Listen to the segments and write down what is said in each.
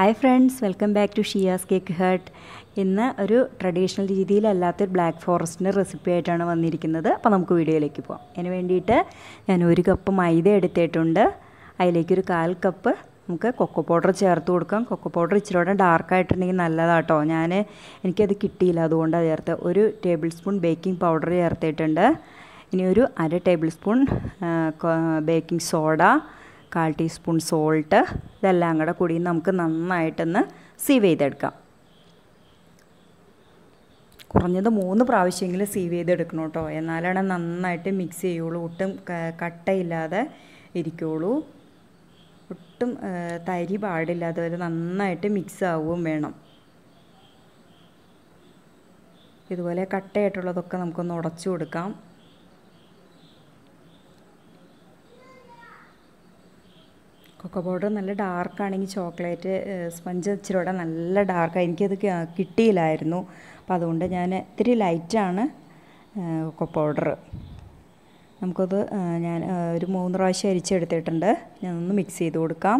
Hi friends welcome back to Shiyas cake hut ഇന്ന് ഒരു traditional രീതിയിലല്ലാത്തൊരു ബ്ലാക്ക് ഫോറസ്റ്റിന്റെ റെസിപ്പി ആയിട്ടാണ് വന്നിരിക്കുന്നത്. അപ്പോൾ നമുക്ക് വീഡിയോയിലേക്ക് പോകാം അതിന് വേണ്ടിയിട്ട് ഞാൻ ഒരു കപ്പ് മൈദ എടുത്തിട്ടുണ്ട്. അതിലേക്കൊരു കാൽ കപ്പ് നമുക്ക് കൊക്കോ പൗഡർ ചേർത്ത് കൊടുക്കാം. കൊക്കോ പൗഡർ ഇച്ചിരി കൂടെ ഡാർക്കായിട്ടുണ്ടെങ്കിൽ നല്ലതാട്ടോ. ഞാൻ എനിക്കത് കിട്ടിയില്ല. അതുകൊണ്ടാണ് ചേർത്ത് ഒരു ടേബിൾ സ്പൂൺ ബേക്കിംഗ് പൗഡർ ചേർത്തിട്ടുണ്ട്. ഇനി ഒരു അര ടേബിൾ സ്പൂൺ ബേക്കിംഗ് സോഡ കാൽ ടീസ്പൂൺ സോൾട്ട് ഇതെല്ലാം കൂടെ കൂടി നമുക്ക് നന്നായിട്ടൊന്ന് സീവ് ചെയ്തെടുക്കാം. കുറഞ്ഞത് മൂന്ന് പ്രാവശ്യമെങ്കിലും സീവ് ചെയ്തെടുക്കണം കേട്ടോ. എന്നാലാണ് നന്നായിട്ട് മിക്സ് ചെയ്യുള്ളൂ. ഒട്ടും കട്ടയില്ലാതെ ഇരിക്കുള്ളൂ. ഒട്ടും തരി പാടില്ലാതെ വരെ നന്നായിട്ട് മിക്സ് ആവുകയും വേണം. ഇതുപോലെ കട്ടയായിട്ടുള്ളതൊക്കെ നമുക്കൊന്ന് ഉടച്ചു കൊടുക്കാം. കൊക്കോ പൗഡർ നല്ല ഡാർക്കാണെങ്കിൽ ചോക്ലേറ്റ് സ്പഞ്ച് ഇച്ചിരിയുടെ നല്ല ഡാർക്കാണ് എനിക്കത് കിട്ടിയില്ലായിരുന്നു. അപ്പോൾ അതുകൊണ്ട് ഞാൻ ഇത്തിരി ലൈറ്റാണ് കൊക്കോ പൗഡർ നമുക്കത് ഞാൻ ഒരു മൂന്ന് പ്രാവശ്യം അരിച്ചെടുത്തിട്ടുണ്ട്. ഒന്ന് മിക്സ് ചെയ്ത് കൊടുക്കാം.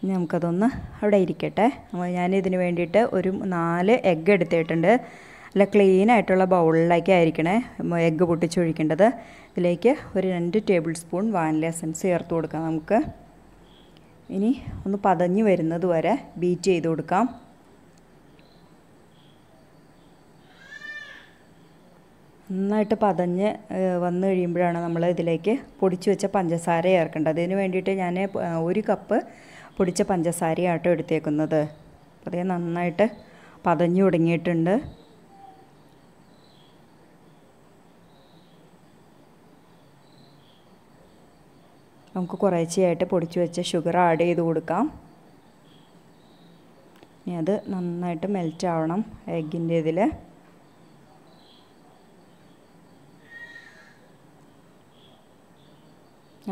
ഇനി നമുക്കതൊന്ന് അവിടെ ഇരിക്കട്ടെ. അപ്പോൾ ഞാനിതിന് വേണ്ടിയിട്ട് ഒരു നാല് എഗ്ഗ് എടുത്തിട്ടുണ്ട്. നല്ല ക്ലീൻ ആയിട്ടുള്ള ബൗളിലേക്ക് ആയിരിക്കണേ. എഗ്ഗ് പൊട്ടിച്ചൊഴിക്കേണ്ടത് ഇതിലേക്ക് ഒരു രണ്ട് ടേബിൾ സ്പൂൺ വാനില എസൻസ് ചേർത്ത് കൊടുക്കാം നമുക്ക്. ഇനി ഒന്ന് പതഞ്ഞ് വരുന്നത് വരെ ബീറ്റ് ചെയ്ത് കൊടുക്കാം. നന്നായിട്ട് പതഞ്ഞ് വന്ന് കഴിയുമ്പോഴാണ് നമ്മൾ ഇതിലേക്ക് പൊടിച്ചു വെച്ച പഞ്ചസാര ചേർക്കേണ്ടത്. അതിന് വേണ്ടിയിട്ട് ഞാൻ ഒരു കപ്പ് പൊടിച്ച പഞ്ചസാരയാട്ടോ എടുത്തേക്കുന്നത്. അതേ നന്നായിട്ട് പതഞ്ഞു തുടങ്ങിയിട്ടുണ്ട് നമുക്ക് കുറേശ്ശെയായിട്ട് പൊടിച്ചു വെച്ച ഷുഗർ ആഡ് ചെയ്ത് കൊടുക്കാം. ഇനി അത് നന്നായിട്ട് മെൽറ്റ് ആവണം എഗ്ഗിന്റെ ഇതിൽ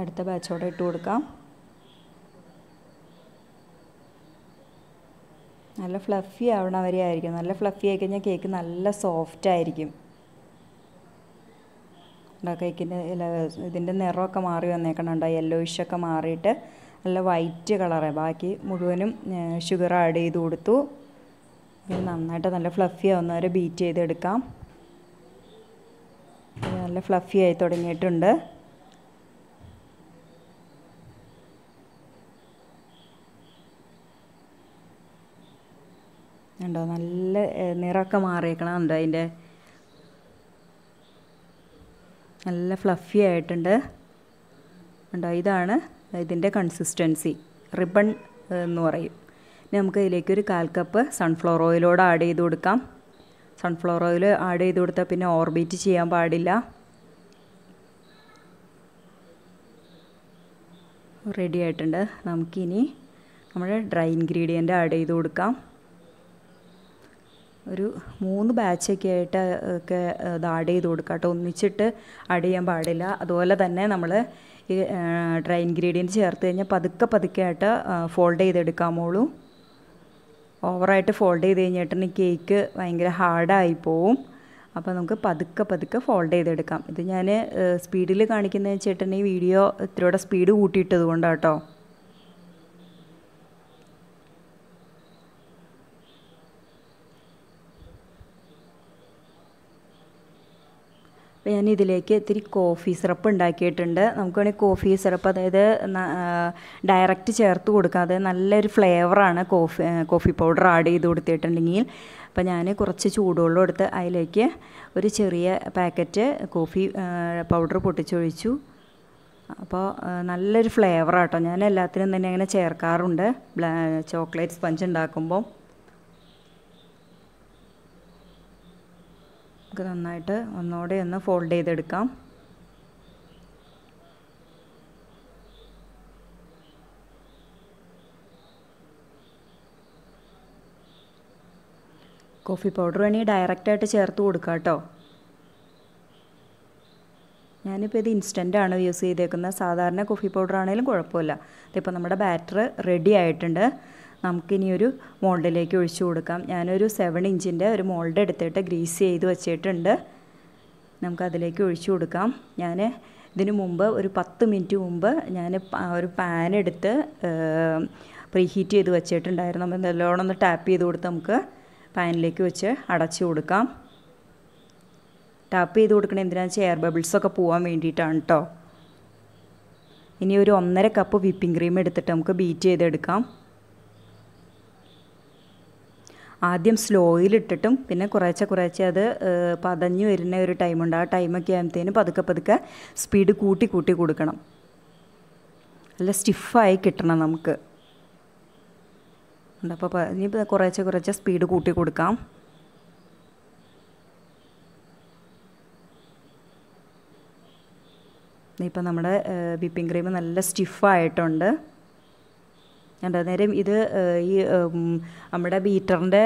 അടുത്ത ബാച്ചോടെ ഇട്ട് കൊടുക്കാം. നല്ല ഫ്ലഫി ആവണ വരെ ആയിരിക്കും. നല്ല ഫ്ലഫി ആയി കഴിഞ്ഞാൽ കേക്ക് നല്ല സോഫ്റ്റ് ആയിരിക്കും. കേക്കിന്റെ ഇതിന്റെ നിറമൊക്കെ മാറി വന്നേക്കണുണ്ടോ യെല്ലോയിഷൊക്കെ മാറിയിട്ട് നല്ല വൈറ്റ് കളറ് ബാക്കി മുഴുവനും ഷുഗർ ആഡ് ചെയ്ത് കൊടുത്തു. നന്നായിട്ട് നല്ല ഫ്ലഫി ആവുന്നവരെ ബീറ്റ് ചെയ്തെടുക്കാം. നല്ല ഫ്ലഫി ആയി തുടങ്ങിയിട്ടുണ്ട്. ഉണ്ടോ നല്ല നിറമൊക്കെ മാറിയേക്കണം ഉണ്ടോ അതിന്റെ നല്ല ഫ്ലഫി ആയിട്ടുണ്ട്. ഉണ്ടോ ഇതാണ് ഇതിന്റെ കൺസിസ്റ്റൻസി റിബൺ എന്ന് പറയും. ഇനി നമുക്ക് ഇതിലേക്ക് ഒരു കാൽ കപ്പ് സൺഫ്ലവർ ഓയിലോട് ആഡ് ചെയ്ത് കൊടുക്കാം. സൺഫ്ലവർ ഓയിൽ ആഡ് ചെയ്ത് കൊടുത്താൽ പിന്നെ ഓർബിറ്റ് ചെയ്യാൻ പാടില്ല. റെഡി ആയിട്ടുണ്ട്. നമുക്കിനി നമ്മുടെ ഡ്രൈ ഇൻഗ്രീഡിയന്റ് ആഡ് ചെയ്ത് കൊടുക്കാം. ഒരു മൂന്ന് ബാച്ചൊക്കെ ആയിട്ട് ഒക്കെ ഇത് ആഡ് ചെയ്ത് കൊടുക്കുക കേട്ടോ ഒന്നിച്ചിട്ട് ആഡ് ചെയ്യാൻ പാടില്ല. അതുപോലെ തന്നെ നമ്മൾ ഈ ഡ്രൈ ഇൻഗ്രീഡിയന്റ് ചേർത്ത് കഴിഞ്ഞാൽ പതുക്കെ പതുക്കെ ആയിട്ട് ഫോൾഡ് ചെയ്തെടുക്കാമോളൂ ഓവറായിട്ട് ഫോൾഡ് ചെയ്ത് കഴിഞ്ഞിട്ടുണ്ടെങ്കിൽ കേക്ക് ഭയങ്കര ഹാർഡായി പോവും. അപ്പോൾ നമുക്ക് പതുക്കെ പതുക്കെ ഫോൾഡ് ചെയ്തെടുക്കാം. ഇത് ഞാൻ സ്പീഡിൽ കാണിക്കുന്നതെന്ന് വെച്ചിട്ടുണ്ടെങ്കിൽ വീഡിയോ ഇത്തിരിയുടെ സ്പീഡ് കൂട്ടിയിട്ടത് കൊണ്ടാണ് അപ്പോൾ ഞാൻ ഇതിലേക്ക് ഇത്തിരി കോഫി സിറപ്പ് ഉണ്ടാക്കിയിട്ടുണ്ട്. നമുക്ക് വേണമെങ്കിൽ കോഫി സിറപ്പ് അതായത് ഡയറക്റ്റ് ചേർത്ത് കൊടുക്കാതെ നല്ലൊരു ഫ്ലേവറാണ് കോഫി കോഫി പൗഡർ ആഡ് ചെയ്ത് കൊടുത്തിട്ടുണ്ടെങ്കിൽ. അപ്പോൾ ഞാൻ കുറച്ച് ചൂടുവെള്ളം എടുത്ത് അതിലേക്ക് ഒരു ചെറിയ പാക്കറ്റ് കോഫി പൗഡർ പൊട്ടിച്ചൊഴിച്ചു. അപ്പോൾ നല്ലൊരു ഫ്ലേവറാട്ടോ ഞാൻ എല്ലാത്തിനും തന്നെ അങ്ങനെ ചേർക്കാറുണ്ട്. ചോക്ലേറ്റ് സ്പഞ്ച് ഉണ്ടാക്കുമ്പോൾ നമുക്ക് നന്നായിട്ട് ഒന്നുകൂടെ ഒന്ന് ഫോൾഡ് ചെയ്തെടുക്കാം. കോഫി പൗഡർ വേണമെങ്കിൽ ഡയറക്റ്റായിട്ട് ചേർത്ത് കൊടുക്കാം കേട്ടോ. ഞാനിപ്പോൾ ഇത് ഇൻസ്റ്റന്റ് ആണ് യൂസ് ചെയ്തേക്കുന്നത്. സാധാരണ കോഫി പൗഡർ ആണെങ്കിലും കുഴപ്പമില്ല. ഇതിപ്പോൾ നമ്മുടെ ബാറ്റർ റെഡി ആയിട്ടുണ്ട്. നമുക്കിനി ഒരു മോൾഡിലേക്ക് ഒഴിച്ചു കൊടുക്കാം. ഞാനൊരു സെവൻ ഇഞ്ചിന്റെ ഒരു മോൾഡ് എടുത്തിട്ട് ഗ്രീസ് ചെയ്ത് വെച്ചിട്ടുണ്ട്. നമുക്കതിലേക്ക് ഒഴിച്ചു കൊടുക്കാം. ഞാൻ ഇതിന് മുമ്പ് ഒരു പത്ത് മിനിറ്റ് മുമ്പ് ഞാൻ ഒരു പാൻ എടുത്ത് പ്രീഹീറ്റ് ചെയ്ത് വെച്ചിട്ടുണ്ടായിരുന്നു. നമ്മൾ നല്ലോണം ഒന്ന് ടാപ്പ് ചെയ്ത് കൊടുത്ത് നമുക്ക് പാനിലേക്ക് വെച്ച് അടച്ചു കൊടുക്കാം. ടാപ്പ് ചെയ്ത് കൊടുക്കണേ എന്തിനാണെന്ന് വെച്ചാൽ എയർ ബബിൾസൊക്കെ പോകാൻ വേണ്ടിയിട്ടാണ് കേട്ടോ ഇനി ഒരു ഒന്നര കപ്പ് വിപ്പിംഗ് ക്രീം എടുത്തിട്ട് നമുക്ക് ബീറ്റ് ചെയ്തെടുക്കാം. ആദ്യം സ്ലോയിലിട്ടിട്ടും പിന്നെ കുറേശ്ശെ കുറേശ്ശെ അത് പതഞ്ഞു വരുന്ന ഒരു ടൈമുണ്ട്. ആ ടൈമൊക്കെ ആകുമ്പോഴത്തേനും പതുക്കെ പതുക്കെ സ്പീഡ് കൂട്ടി കൂട്ടി കൊടുക്കണം. നല്ല സ്റ്റിഫായി കിട്ടണം നമുക്ക്. അപ്പോൾ ഇനി കുറേശ്ശെ കുറേശ്ശെ സ്പീഡ് കൂട്ടി കൊടുക്കാം. ഇപ്പം നമ്മുടെ വിപ്പിംഗ് ക്രീം നല്ല സ്റ്റിഫായിട്ടുണ്ട് കണ്ടോ? നേരം ഇത് ഈ നമ്മുടെ ബീറ്ററിന്റെ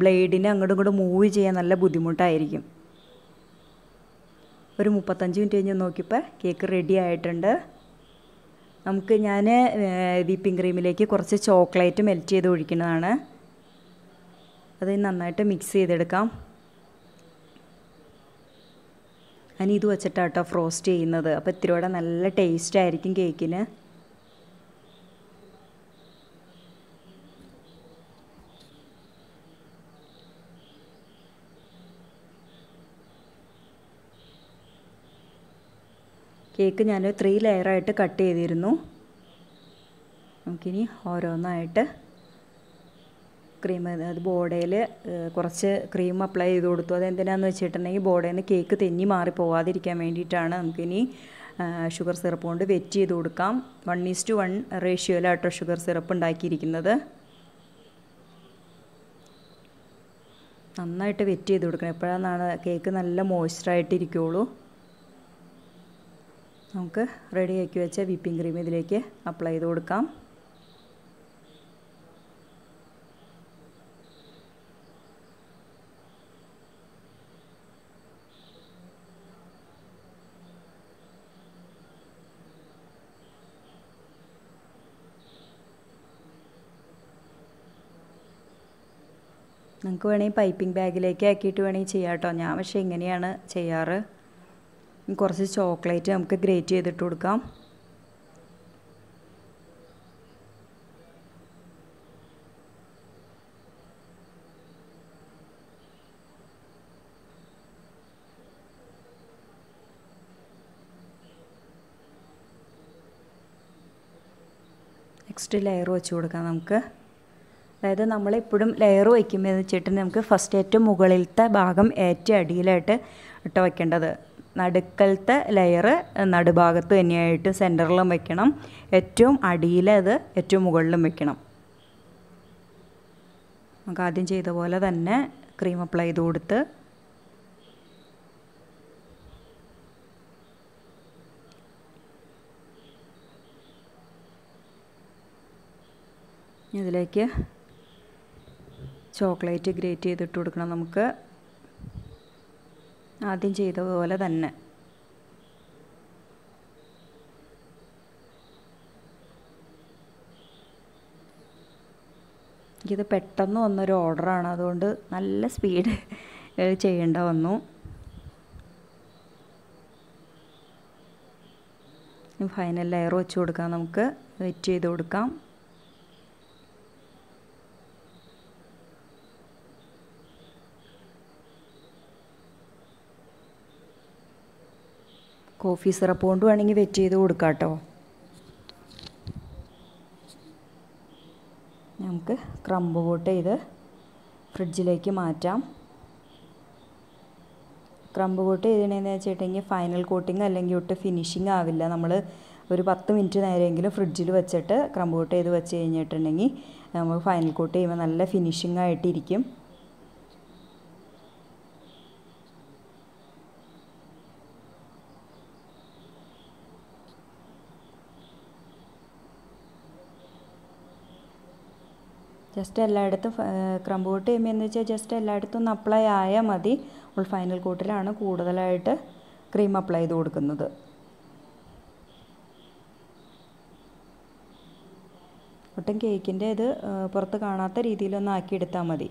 ബ്ലേഡിനെ അങ്ങോട്ടും ഇങ്ങോട്ടും മൂവ് ചെയ്യാൻ നല്ല ബുദ്ധിമുട്ടായിരിക്കും. ഒരു മുപ്പത്തഞ്ച് മിനിറ്റ് കഴിഞ്ഞ് നോക്കിയപ്പോൾ കേക്ക് റെഡി ആയിട്ടുണ്ട്. നമുക്ക് ഞാൻ വിപ്പിംഗ് ക്രീമിലേക്ക് കുറച്ച് ചോക്ലേറ്റ് മെൽറ്റ് ചെയ്ത് ഒഴിക്കുന്നതാണ്. അത് നന്നായിട്ട് മിക്സ് ചെയ്തെടുക്കാം. ഞാൻ ഇത് വെച്ചിട്ടാട്ടോ ഫ്രോസ്റ്റ് ചെയ്യുന്നത്. അപ്പോൾ ഇത്തിരിയോടെ നല്ല ടേസ്റ്റ് ആയിരിക്കും കേക്കിന് കേക്ക് ഞാൻ ത്രീ ലെയറായിട്ട് കട്ട് ചെയ്തിരുന്നു. നമുക്കിനി ഓരോന്നായിട്ട് ക്രീം അത് ബോർഡയിൽ കുറച്ച് ക്രീം അപ്ലൈ ചെയ്ത് കൊടുത്തു. അതെന്തിനാന്ന് വെച്ചിട്ടുണ്ടെങ്കിൽ ബോർഡയിൽ നിന്ന് കേക്ക് തെന്നി മാറി പോവാതിരിക്കാൻ വേണ്ടിയിട്ടാണ്. നമുക്കിനി ഷുഗർ സിറപ്പ് കൊണ്ട് വെറ്റ് ചെയ്ത് കൊടുക്കാം. വൺ ഈസ് ടു വൺ റേഷ്യോയിലാട്ടോ ഷുഗർ സിറപ്പ് ഉണ്ടാക്കിയിരിക്കുന്നത്. നന്നായിട്ട് വെറ്റ് ചെയ്ത് കൊടുക്കണം. എപ്പോഴാണ് കേക്ക് നല്ല മോയ്സ്ചറായിട്ടിരിക്കുള്ളൂ നമുക്ക് റെഡിയാക്കി വെച്ച വിപ്പിംഗ് ക്രീം ഇതിലേക്ക് അപ്ലൈ ചെയ്ത് കൊടുക്കാം. നിങ്ങൾക്ക് വേണമെങ്കിൽ പൈപ്പിംഗ് ബാഗിലേക്ക് ആക്കിയിട്ട് വേണമെങ്കിൽ ചെയ്യാം കേട്ടോ. ഞാൻ പക്ഷേ ഇങ്ങനെയാണ് ചെയ്യാറ്. കുറച്ച് ചോക്ലേറ്റ് നമുക്ക് ഗ്രേറ്റ് ചെയ്തിട്ട് കൊടുക്കാം. നെക്സ്റ്റ് ലെയർ വെച്ച് കൊടുക്കാം നമുക്ക്. അതായത് നമ്മളെപ്പോഴും ലെയർ വയ്ക്കുമ്പോൾ വെച്ചിട്ടുണ്ടെങ്കിൽ നമുക്ക് ഫസ്റ്റ് ഏറ്റവും മുകളിലത്തെ ഭാഗം ഏറ്റവും അടിയിലായിട്ട് ഇട്ട് വയ്ക്കേണ്ടത് നടുക്കലത്തെ ലെയർ നടുഭാഗത്ത് തന്നെയായിട്ട് സെന്ററിലും വെക്കണം. ഏറ്റവും അടിയിലത് ഏറ്റവും മുകളിലും വെക്കണം. നമുക്ക് ആദ്യം ചെയ്ത പോലെ തന്നെ ക്രീം അപ്ലൈ ചെയ്ത് കൊടുത്ത് ഇതിലേക്ക് ചോക്ലേറ്റ് ഗ്രേറ്റ് ചെയ്തിട്ട് കൊടുക്കണം നമുക്ക്. ആദ്യം ചെയ്ത പോലെ തന്നെ. ഇത് പെട്ടെന്ന് വന്നൊരു ഓർഡറാണ്. അതുകൊണ്ട് നല്ല സ്പീഡ് ചെയ്യേണ്ട വന്നു. ഫൈനൽ ലെയർ വെച്ച് കൊടുക്കാം നമുക്ക്. വെയിറ്റ് ചെയ്ത് കൊടുക്കാം. കോഫി സിറപ്പ് കൊണ്ട് വേണമെങ്കിൽ വെറ്റ് ചെയ്ത് കൊടുക്കാം കേട്ടോ നമുക്ക് ക്രമ്പ് കൂട്ട് ചെയ്ത് ഫ്രിഡ്ജിലേക്ക് മാറ്റാം. ക്രമ്പ് കൂട്ട് ചെയ്തിട്ടുണ്ടെന്ന് വെച്ചിട്ടുണ്ടെങ്കിൽ ഫൈനൽ കോട്ടിങ് അല്ലെങ്കിൽ ഒട്ട് ഫിനിഷിങ് ആവില്ല. നമ്മൾ ഒരു പത്ത് മിനിറ്റ് നേരമെങ്കിലും ഫ്രിഡ്ജിൽ വെച്ചിട്ട് ക്രമ്പ് കൂട്ട് ചെയ്ത് വെച്ച് കഴിഞ്ഞിട്ടുണ്ടെങ്കിൽ നമ്മൾ ഫൈനൽ കോട്ട് ചെയ്യുമ്പോൾ നല്ല ഫിനിഷിംഗ് ആയിട്ടിരിക്കും. ജസ്റ്റ് എല്ലായിടത്തും ക്രംബ് കോട്ട് ചെയ്യുമ്പോൾ എന്ന് വെച്ചാൽ ജസ്റ്റ് എല്ലായിടത്തും ഒന്ന് അപ്ലൈ ആയാൽ മതി. നമ്മൾ ഫൈനൽ കോട്ടിലാണ് കൂടുതലായിട്ട് ക്രീം അപ്ലൈ ചെയ്ത് കൊടുക്കുന്നത്. ഒട്ടും കേക്കിന്റെ ഇത് പുറത്ത് കാണാത്ത രീതിയിലൊന്ന് ആക്കിയെടുത്താൽ മതി.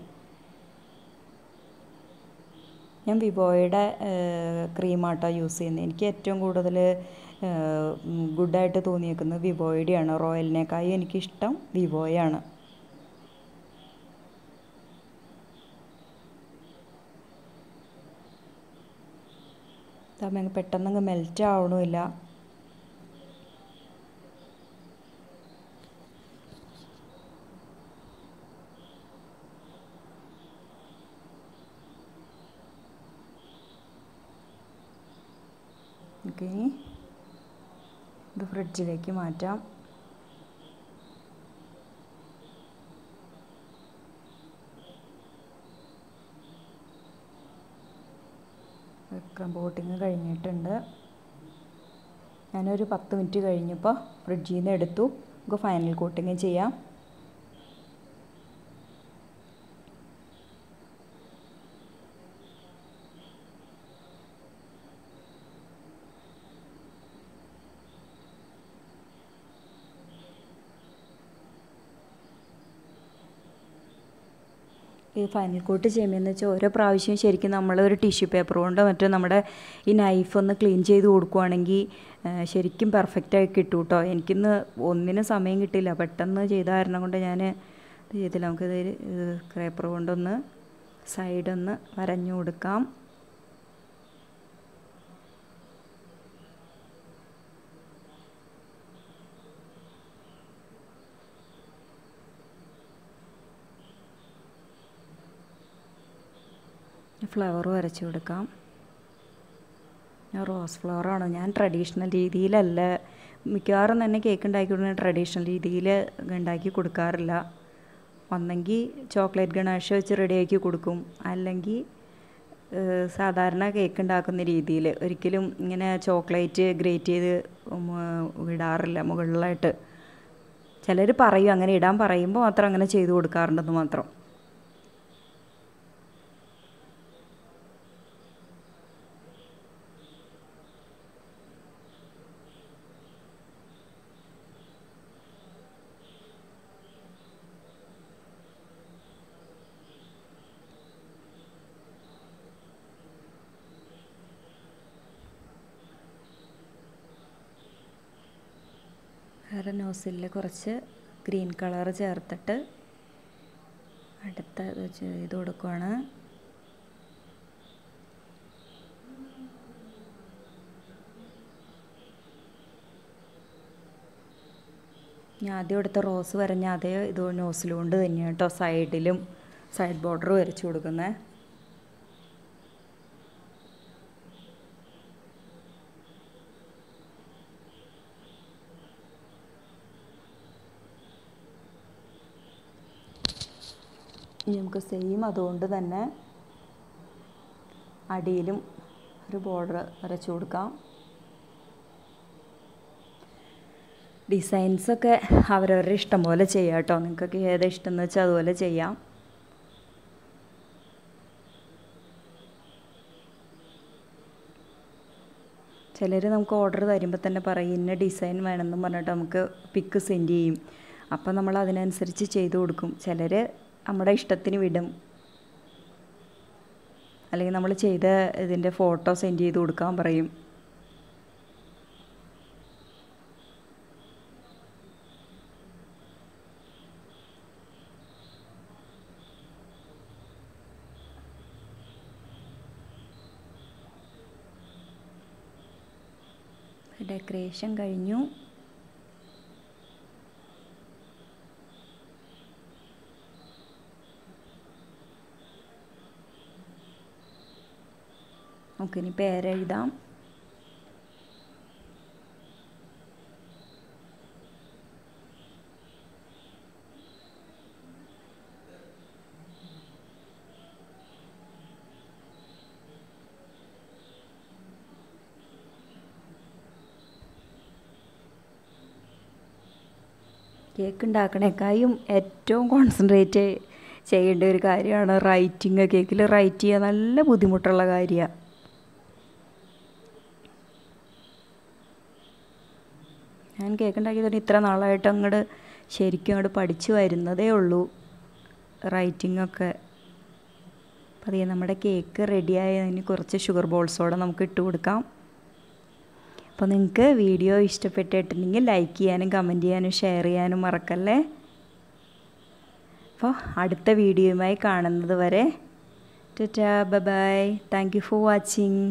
ഞാൻ വിവോയുടെ ക്രീമാട്ടോ യൂസ് ചെയ്യുന്നത്. എനിക്ക് ഏറ്റവും കൂടുതൽ ഗുഡായിട്ട് തോന്നിയേക്കുന്നത് വിവോയുടെയാണ്. റോയലിനേക്കാളും എനിക്കിഷ്ടം വിവോയാണ്. തമ്മിൽ പെട്ടെന്നങ്ങ് മെൽറ്റ് ആവണമില്ല ഇത് ഫ്രിഡ്ജിലേക്ക് മാറ്റാം. സ്ക്രബ് കോട്ടിങ് കഴിഞ്ഞിട്ടുണ്ട്. ഞാനൊരു പത്ത് മിനിറ്റ് കഴിഞ്ഞപ്പോൾ ഫ്രിഡ്ജിൽ നിന്ന് എടുത്തു. നമുക്ക് ഫൈനൽ കോട്ടിങ് ചെയ്യാം. ഈ ഫൈനൽ കോട്ട് ചെയ്യുമ്പോൾ വെച്ചാൽ ഓരോ പ്രാവശ്യം ശരിക്കും നമ്മൾ ഒരു ടിഷ്യൂ പേപ്പർ കൊണ്ടോ മറ്റോ നമ്മുടെ ഈ നൈഫ് ഒന്ന് ക്ലീൻ ചെയ്ത് കൊടുക്കുവാണെങ്കിൽ ശരിക്കും പെർഫെക്റ്റായി കിട്ടും കേട്ടോ എനിക്കിന്ന് ഒന്നിനും സമയം കിട്ടിയില്ല. പെട്ടെന്ന് ചെയ്ത കാരണം കൊണ്ട് ഞാൻ ഇത് ചെയ്തില്ല. നമുക്കിത് സ്ക്രേപ്പർ കൊണ്ടൊന്ന് സൈഡൊന്ന് വരഞ്ഞു കൊടുക്കാം. ഫ്ലവർ വരച്ചു കൊടുക്കാം. റോസ് ഫ്ലവറാണ് ഞാൻ ട്രഡീഷണൽ രീതിയിലല്ല. മിക്കവാറും തന്നെ കേക്ക് ഉണ്ടാക്കി കൊടുക്കുന്ന ട്രഡീഷണൽ രീതിയിൽ ഉണ്ടാക്കി കൊടുക്കാറില്ല. ഒന്നെങ്കിൽ ചോക്ലേറ്റ് ഗണാഷ് വെച്ച് റെഡിയാക്കി കൊടുക്കും. അല്ലെങ്കിൽ സാധാരണ കേക്ക് ഉണ്ടാക്കുന്ന രീതിയിൽ ഒരിക്കലും ഇങ്ങനെ ചോക്ലേറ്റ് ഗ്രേറ്റ് ചെയ്ത് ഇടാറില്ല മുകളിലായിട്ട്. ചിലർ പറയും അങ്ങനെ ഇടാൻ പറയുമ്പോൾ മാത്രം അങ്ങനെ ചെയ്ത് കൊടുക്കാറുണ്ടെന്ന് മാത്രം. വേറെ നോസിലിൽ കുറച്ച് ഗ്രീൻ കളർ ചേർത്തിട്ട് അടുത്ത ചെയ്ത് കൊടുക്കുവാണ്. ഞാൻ ആദ്യം എടുത്ത റോസ് വരഞ്ഞ അതേ ഇത് നോസിലുകൊണ്ട് തന്നെയാണ് കേട്ടോ സൈഡിലും സൈഡ് ബോർഡർ വരച്ചു കൊടുക്കുന്നത് ഇനി നമുക്ക് സെയിം അതുകൊണ്ട് തന്നെ അടിയിലും ഒരു ബോർഡർ വരച്ചു കൊടുക്കാം. ഡിസൈൻസൊക്കെ അവരവരുടെ ഇഷ്ടം പോലെ ചെയ്യാം കേട്ടോ. നിങ്ങൾക്കൊക്കെ ഏതാ ഇഷ്ടം എന്ന് വെച്ചാൽ അതുപോലെ ചെയ്യാം. ചിലർ നമുക്ക് ഓർഡർ തരുമ്പോൾ തന്നെ പറയും ഇന്ന ഡിസൈൻ വേണമെന്ന് പറഞ്ഞിട്ട് നമുക്ക് പിക്ക് സെൻഡ് ചെയ്യും. അപ്പം നമ്മൾ അതിനനുസരിച്ച് ചെയ്തു കൊടുക്കും. ചിലർ നമ്മുടെ ഇഷ്ടത്തിന് വിടും. അല്ലെങ്കിൽ നമ്മൾ ചെയ്ത ഇതിന്റെ ഫോട്ടോ സെൻഡ് ചെയ്ത് കൊടുക്കാൻ പറയും. ഡെക്കറേഷൻ കഴിഞ്ഞു. നമുക്കിനി പേരെഴുതാം. കേക്ക് ഉണ്ടാക്കണേക്കായും ഏറ്റവും കോൺസെൻട്രേറ്റ് ചെയ്യേണ്ട ഒരു കാര്യമാണ് റൈറ്റിങ് കേക്കിൽ റൈറ്റ് ചെയ്യുക നല്ല ബുദ്ധിമുട്ടുള്ള കാര്യമാണ് ഞാൻ കേക്ക് ഉണ്ടാക്കി ഇത്ര നാളായിട്ട് അങ്ങോട്ട് ശരിക്കും അങ്ങോട്ട് പഠിച്ചു വരുന്നതേ ഉള്ളൂ. റൈറ്റിംഗ് ഒക്കെ. അപ്പോൾ നമ്മുടെ കേക്ക് റെഡിയായതിന് കുറച്ച് ഷുഗർ ബോൾസോടെ നമുക്ക് ഇട്ട് കൊടുക്കാം. അപ്പോൾ നിങ്ങൾക്ക് വീഡിയോ ഇഷ്ടപ്പെട്ടിട്ടുണ്ടെങ്കിൽ ലൈക്ക് ചെയ്യാനും കമന്റ് ചെയ്യാനും ഷെയർ ചെയ്യാനും മറക്കല്ലേ? അപ്പോൾ അടുത്ത വീഡിയോയുമായി കാണുന്നത് വരെ. ടാ bye thank you for watching